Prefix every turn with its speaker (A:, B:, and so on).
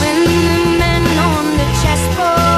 A: When the men on the chessboard